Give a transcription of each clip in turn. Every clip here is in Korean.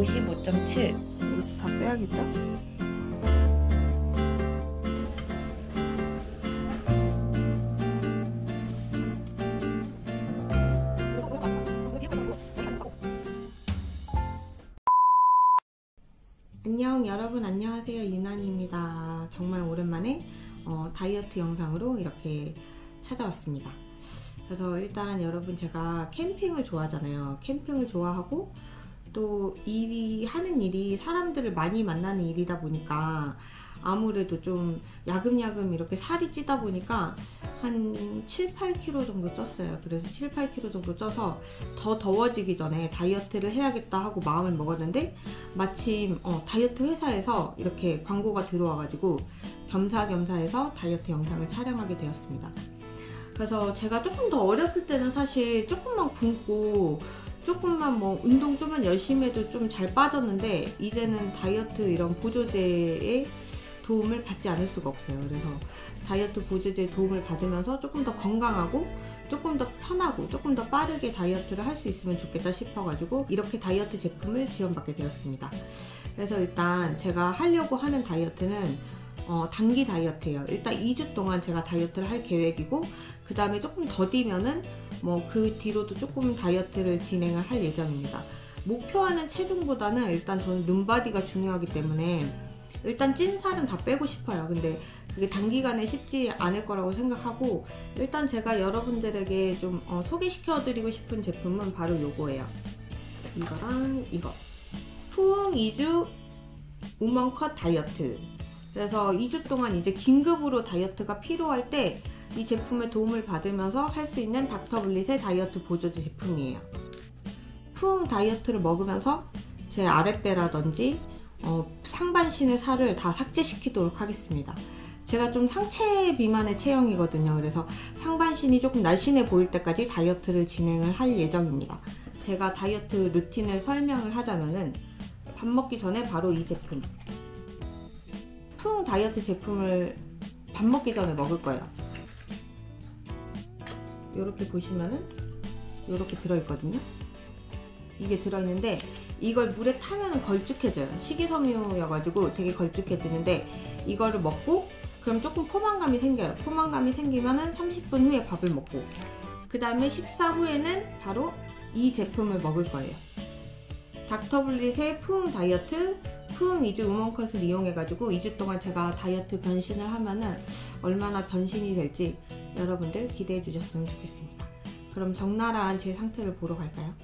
55.7 이렇게 다 빼야겠죠? 안녕 여러분. 안녕하세요. 유난입니다. 정말 오랜만에 어, 다이어트 영상으로 이렇게 찾아왔습니다. 그래서 일단 여러분 제가 캠핑을 좋아하잖아요. 캠핑을 좋아하고 또 일이 하는 일이 사람들을 많이 만나는 일이다 보니까 아무래도 좀 야금야금 이렇게 살이 찌다 보니까 한 7, 8kg 정도 쪘어요. 그래서 7, 8kg 정도 쪄서 더 더워지기 전에 다이어트를 해야겠다 하고 마음을 먹었는데 마침 어, 다이어트 회사에서 이렇게 광고가 들어와가지고 겸사겸사해서 다이어트 영상을 촬영하게 되었습니다. 그래서 제가 조금 더 어렸을 때는 사실 조금만 굶고 조금만 뭐 운동 좀만 열심히 해도 좀 잘 빠졌는데 이제는 다이어트 이런 보조제의 도움을 받지 않을 수가 없어요. 그래서 다이어트 보조제 도움을 받으면서 조금 더 건강하고 조금 더 편하고 조금 더 빠르게 다이어트를 할 수 있으면 좋겠다 싶어가지고 이렇게 다이어트 제품을 지원받게 되었습니다. 그래서 일단 제가 하려고 하는 다이어트는 어, 단기 다이어트예요. 일단 2주 동안 제가 다이어트를 할 계획이고 그 다음에 조금 더디면은 뭐 그 뒤로도 조금 다이어트를 진행을 할 예정입니다. 목표하는 체중보다는 일단 저는 눈바디가 중요하기 때문에 일단 찐 살은 다 빼고 싶어요. 근데 그게 단기간에 쉽지 않을 거라고 생각하고 일단 제가 여러분들에게 좀 어, 소개시켜 드리고 싶은 제품은 바로 요거예요. 이거랑 이거. 푸웅 2주 우먼컷 다이어트. 그래서 2주 동안 이제 긴급으로 다이어트가 필요할 때 이 제품의 도움을 받으면서 할 수 있는 닥터블릿의 다이어트 보조제 제품이에요. 푸웅 다이어트를 먹으면서 제 아랫배라든지 어, 상반신의 살을 다 삭제시키도록 하겠습니다. 제가 좀 상체 비만의 체형이거든요. 그래서 상반신이 조금 날씬해 보일 때까지 다이어트를 진행을 할 예정입니다. 제가 다이어트 루틴을 설명을 하자면은 밥 먹기 전에 바로 이 제품 푸 다이어트 제품을 밥 먹기 전에 먹을 거예요. 이렇게 보시면은 이렇게 들어있거든요. 이게 들어있는데 이걸 물에 타면 걸쭉해져요. 식이섬유여가지고 되게 걸쭉해지는데 이거를 먹고 그럼 조금 포만감이 생겨요. 포만감이 생기면은 30분 후에 밥을 먹고 그 다음에 식사 후에는 바로 이 제품을 먹을 거예요. 닥터블릿의 푸웅 다이어트 푸웅 2주 우먼컷을 이용해가지고 2주 동안 제가 다이어트 변신을 하면은 얼마나 변신이 될지 여러분들 기대해 주셨으면 좋겠습니다. 그럼 적나라한 제 상태를 보러 갈까요?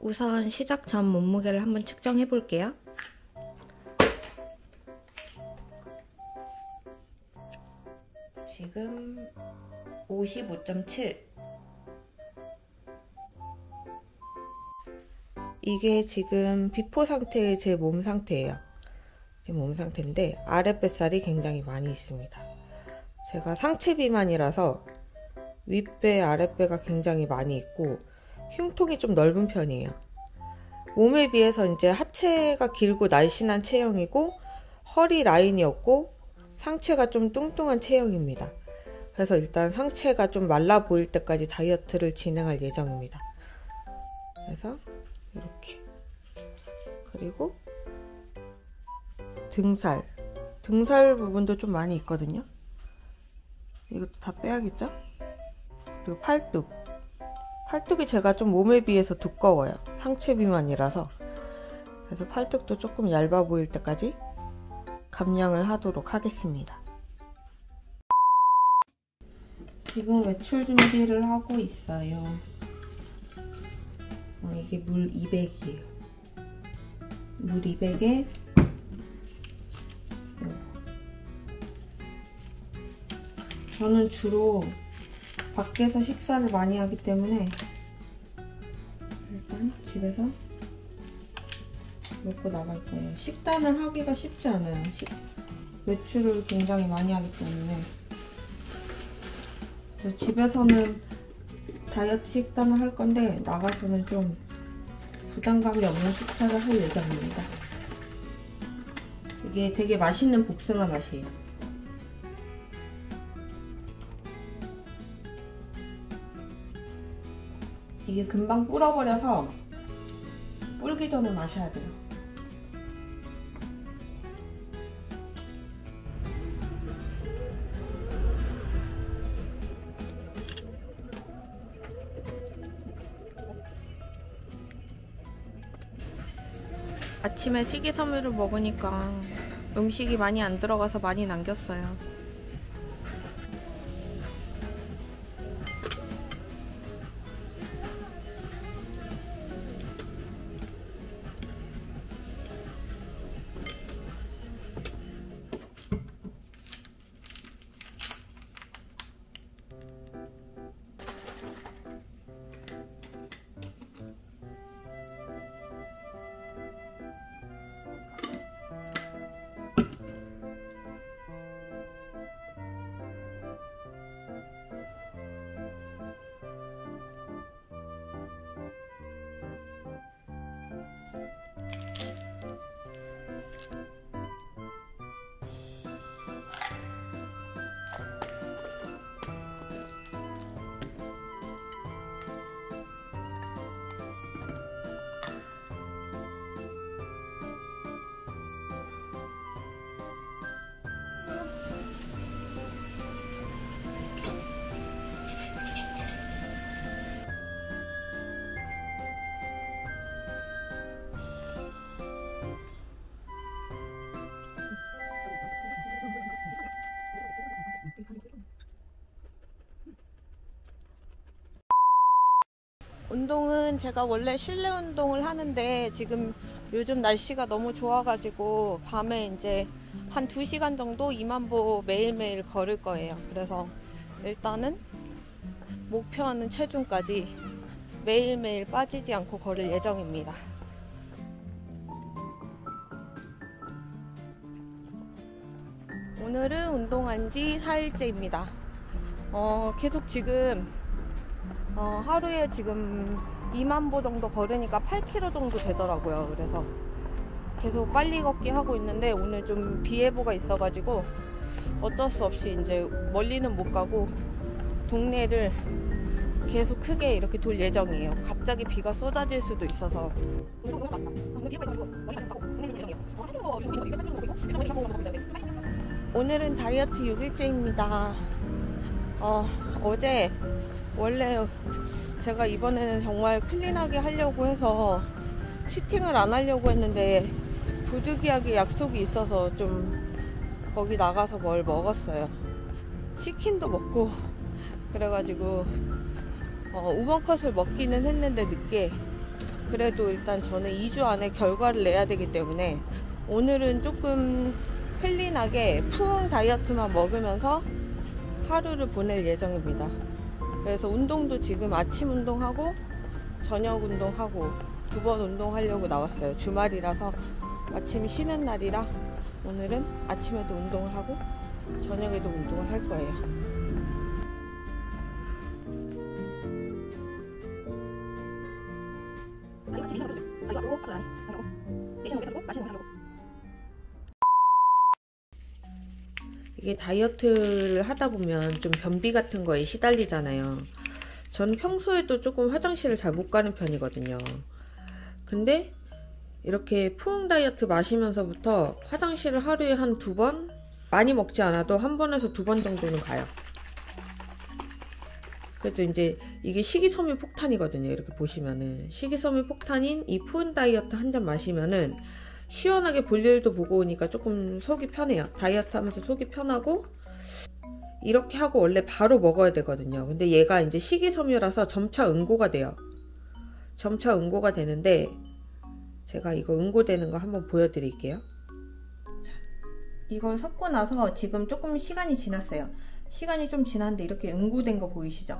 우선 시작 전 몸무게를 한번 측정해 볼게요. 지금 55.7 이게 지금 before 상태의 제 몸 상태예요. 제 몸 상태인데 아랫뱃살이 굉장히 많이 있습니다. 제가 상체 비만이라서 윗배, 아랫배가 굉장히 많이 있고 흉통이 좀 넓은 편이에요. 몸에 비해서 이제 하체가 길고 날씬한 체형이고 허리 라인이 없고 상체가 좀 뚱뚱한 체형입니다. 그래서 일단 상체가 좀 말라 보일 때까지 다이어트를 진행할 예정입니다. 그래서 이렇게 그리고 등살 등살 부분도 좀 많이 있거든요. 이것도 다 빼야겠죠? 그리고 팔뚝 팔뚝이 제가 좀 몸에 비해서 두꺼워요. 상체 비만이라서. 그래서 팔뚝도 조금 얇아 보일 때까지 감량을 하도록 하겠습니다. 지금 외출 준비를 하고 있어요. 어, 이게 물 200이에요. 물 200에 저는 주로 밖에서 식사를 많이 하기 때문에 일단 집에서 먹고 나갈 거예요. 식단을 하기가 쉽지 않아요. 식, 외출을 굉장히 많이 하기 때문에 집에서는 다이어트 식단을 할 건데 나가서는 좀 부담감이 없는 식사를 할 예정입니다. 이게 되게 맛있는 복숭아 맛이에요. 이게 금방 불어버려서 불기 전에 마셔야 돼요. 아침에 식이섬유를 먹으니까 음식이 많이 안 들어가서 많이 남겼어요. 운동은 제가 원래 실내 운동을 하는데 지금 요즘 날씨가 너무 좋아가지고 밤에 이제 한 2시간 정도 2만 보 매일매일 걸을 거예요. 그래서 일단은 목표하는 체중까지 매일매일 빠지지 않고 걸을 예정입니다. 오늘은 운동한 지 4일째입니다. 어, 계속 지금 어, 하루에 지금 2만 보 정도 걸으니까 8km 정도 되더라고요. 그래서 계속 빨리 걷기 하고 있는데 오늘 좀 비 예보가 있어가지고 어쩔 수 없이 이제 멀리는 못 가고 동네를 계속 크게 이렇게 돌 예정이에요. 갑자기 비가 쏟아질 수도 있어서. 오늘은 다이어트 6일째입니다. 어, 어제 원래 제가 이번에는 정말 클린하게 하려고 해서 치팅을 안 하려고 했는데 부득이하게 약속이 있어서 좀 거기 나가서 뭘 먹었어요. 치킨도 먹고 그래가지고 어, 우먼컷을 먹기는 했는데 늦게 그래도 일단 저는 2주 안에 결과를 내야 되기 때문에 오늘은 조금 클린하게 푸 다이어트만 먹으면서 하루를 보낼 예정입니다. 그래서 운동도 지금 아침 운동하고 저녁 운동하고 두 번 운동하려고 나왔어요. 주말이라서 아침 쉬는 날이라 오늘은 아침에도 운동을 하고 저녁에도 운동을 할 거예요. 이게 다이어트를 하다 보면 좀 변비 같은 거에 시달리잖아요. 저는 평소에도 조금 화장실을 잘 못 가는 편이거든요. 근데 이렇게 푸응 다이어트 마시면서부터 화장실을 하루에 한 두 번? 많이 먹지 않아도 한 번에서 두 번 정도는 가요. 그래도 이제 이게 식이섬유 폭탄이거든요. 이렇게 보시면은. 식이섬유 폭탄인 이 푸은 다이어트 한 잔 마시면은 시원하게 볼일도 보고 오니까 조금 속이 편해요. 다이어트 하면서 속이 편하고 이렇게 하고 원래 바로 먹어야 되거든요. 근데 얘가 이제 식이섬유라서 점차 응고가 돼요. 점차 응고가 되는데 제가 이거 응고되는 거 한번 보여드릴게요. 이걸 섞고 나서 지금 조금 시간이 지났어요. 시간이 좀 지났는데 이렇게 응고된 거 보이시죠?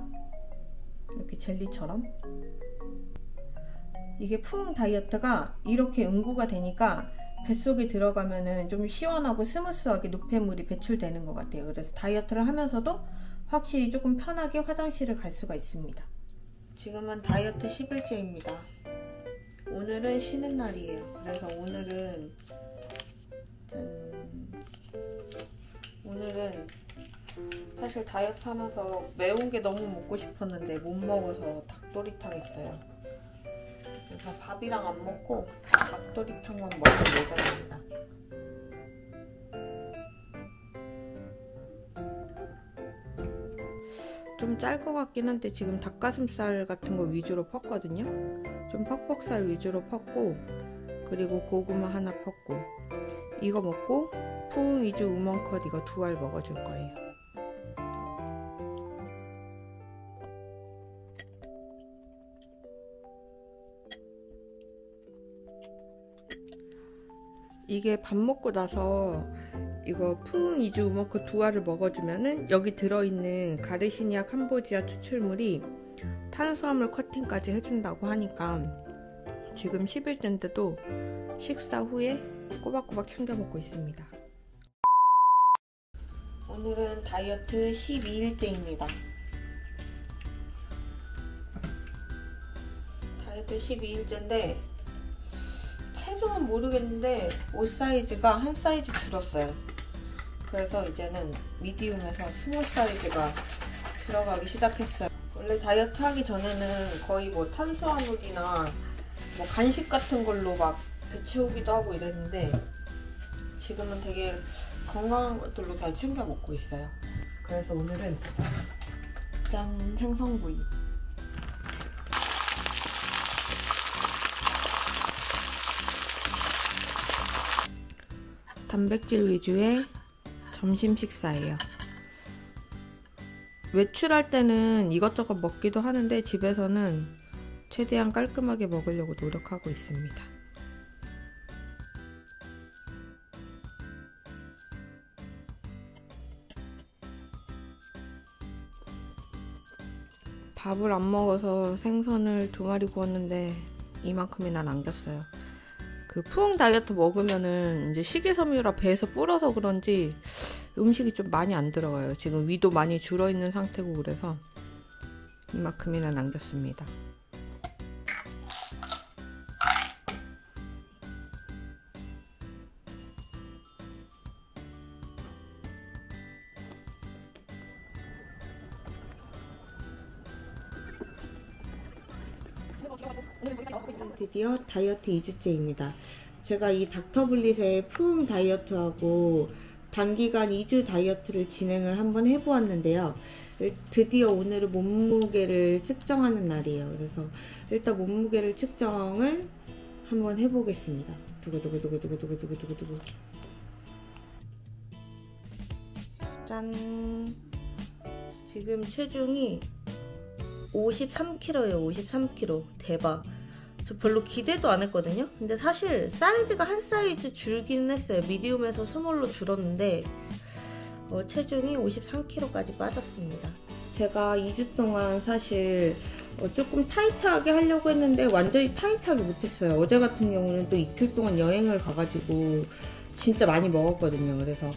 이렇게 젤리처럼 이게 푸응 다이어트가 이렇게 응고가 되니까 뱃속에 들어가면은 좀 시원하고 스무스하게 노폐물이 배출되는 것 같아요. 그래서 다이어트를 하면서도 확실히 조금 편하게 화장실을 갈 수가 있습니다. 지금은 다이어트 10일째입니다. 오늘은 쉬는 날이에요. 그래서 오늘은 짠 오늘은 사실 다이어트 하면서 매운 게 너무 먹고 싶었는데 못 먹어서 닭도리탕 했어요. 그래서 밥이랑 안 먹고 닭도리탕만 먹을 예정입니다. 좀 짤 것 같긴 한데 지금 닭가슴살 같은 거 위주로 펐거든요. 좀 퍽퍽살 위주로 펐고 그리고 고구마 하나 펐고 이거 먹고 푸 위주 우먼컷 이거 두 알 먹어줄 거예요. 이게 밥 먹고 나서 이거 푸 이주 우먼컷 두 알을 먹어주면은 여기 들어있는 가르시니아 캄보지아 추출물이 탄수화물 커팅까지 해준다고 하니까 지금 10일째인데도 식사 후에 꼬박꼬박 챙겨 먹고 있습니다. 오늘은 다이어트 12일째입니다. 다이어트 12일째인데 체중은 모르겠는데 옷 사이즈가 한 사이즈 줄었어요. 그래서 이제는 medium에서 small 사이즈가 들어가기 시작했어요. 원래 다이어트 하기 전에는 거의 뭐 탄수화물이나 뭐 간식 같은 걸로 막 배채우기도 하고 이랬는데 지금은 되게 건강한 것들로 잘 챙겨 먹고 있어요. 그래서 오늘은 짠 생선구이 단백질 위주의 점심 식사예요. 외출할 때는 이것저것 먹기도 하는데 집에서는 최대한 깔끔하게 먹으려고 노력하고 있습니다. 밥을 안 먹어서 생선을 두 마리 구웠는데 이만큼이나 남겼어요. 그 푸응 다이어트 먹으면은 이제 식이섬유라 배에서 불어서 그런지 음식이 좀 많이 안 들어가요. 지금 위도 많이 줄어 있는 상태고 그래서 이만큼이나 남겼습니다. 드디어 다이어트 2주째입니다. 제가 이 닥터블릿의 푸음 다이어트하고 단기간 2주 다이어트를 진행을 한번 해보았는데요. 드디어 오늘은 몸무게를 측정하는 날이에요. 그래서 일단 몸무게를 측정을 한번 해보겠습니다. 두구두구두구두구두구두구두구 짠 지금 체중이 53kg예요 53kg 대박 저 별로 기대도 안 했거든요. 근데 사실 사이즈가 한 사이즈 줄기는 했어요. medium에서 small로 줄었는데 어, 체중이 53kg까지 빠졌습니다. 제가 2주 동안 사실 어, 조금 타이트하게 하려고 했는데 완전히 타이트하게 못했어요. 어제 같은 경우는 또 이틀 동안 여행을 가가지고 진짜 많이 먹었거든요. 그래서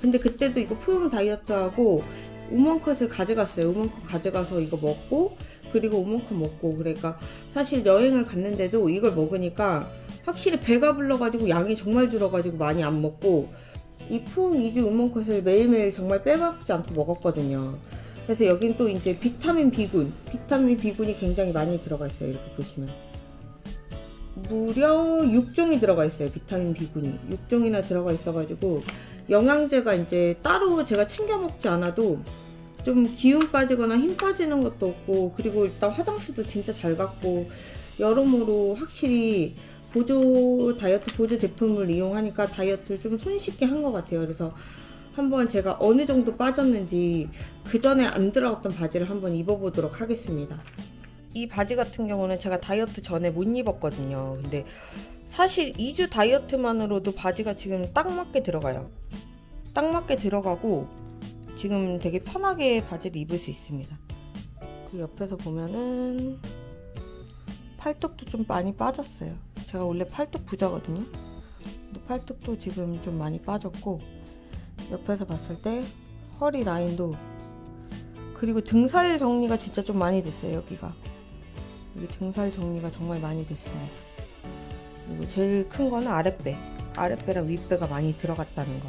근데 그때도 이거 푸응 다이어트하고 우먼컷을 가져갔어요. 우먼컷 가져가서 이거 먹고 그리고 오목한 먹고 그러니까 사실 여행을 갔는데도 이걸 먹으니까 확실히 배가 불러가지고 양이 정말 줄어가지고 많이 안 먹고 이 푸응 2주 우먼컷을 매일매일 정말 빼먹지 않고 먹었거든요. 그래서 여긴 또 이제 비타민 B군, 비타민 B군이 굉장히 많이 들어가 있어요. 이렇게 보시면. 무려 6종이 들어가 있어요. 비타민 B군이. 6종이나 들어가 있어가지고 영양제가 이제 따로 제가 챙겨 먹지 않아도 좀 기운 빠지거나 힘 빠지는 것도 없고 그리고 일단 화장실도 진짜 잘 갔고 여러모로 확실히 보조 다이어트 보조 제품을 이용하니까 다이어트를 좀 손쉽게 한 것 같아요. 그래서 한번 제가 어느 정도 빠졌는지 그 전에 안 들어갔던 바지를 한번 입어보도록 하겠습니다. 이 바지 같은 경우는 제가 다이어트 전에 못 입었거든요. 근데 사실 2주 다이어트만으로도 바지가 지금 딱 맞게 들어가요. 딱 맞게 들어가고 지금 되게 편하게 바지를 입을 수 있습니다. 그 옆에서 보면은 팔뚝도 좀 많이 빠졌어요. 제가 원래 팔뚝 부자거든요. 근데 팔뚝도 지금 좀 많이 빠졌고 옆에서 봤을 때 허리 라인도 그리고 등살 정리가 진짜 좀 많이 됐어요. 여기가 여기 등살 정리가 정말 많이 됐습니다. 그리고 제일 큰 거는 아랫배 아랫배랑 윗배가 많이 들어갔다는 거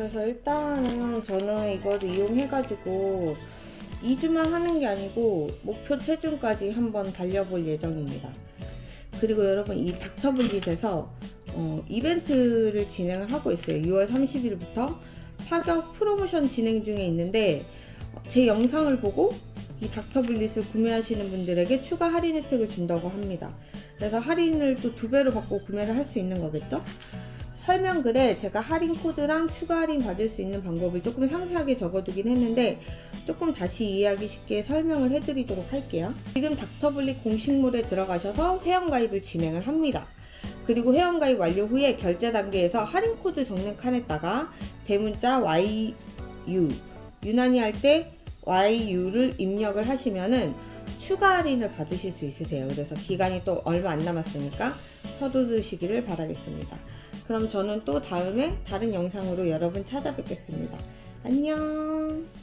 그래서 일단은 저는 이거를 이용해가지고 2주만 하는 게 아니고 목표 체중까지 한번 달려볼 예정입니다. 그리고 여러분 이 닥터블릿에서 어, 이벤트를 진행을 하고 있어요. 6월 30일부터 파격 프로모션 진행 중에 있는데 제 영상을 보고 이 닥터블릿을 구매하시는 분들에게 추가 할인 혜택을 준다고 합니다. 그래서 할인을 또 두 배로 받고 구매를 할 수 있는 거겠죠? 설명글에 제가 할인 코드랑 추가 할인 받을 수 있는 방법을 조금 상세하게 적어두긴 했는데 조금 다시 이해하기 쉽게 설명을 해드리도록 할게요. 지금 닥터블릿 공식몰에 들어가셔서 회원가입을 진행을 합니다. 그리고 회원가입 완료 후에 결제 단계에서 할인 코드 적는 칸에다가 대문자 YU 유난히 할 때 YU를 입력을 하시면은 추가 할인을 받으실 수 있으세요. 그래서 기간이 또 얼마 안 남았으니까 서두르시기를 바라겠습니다. 그럼 저는 또 다음에 다른 영상으로 여러분 찾아뵙겠습니다. 안녕!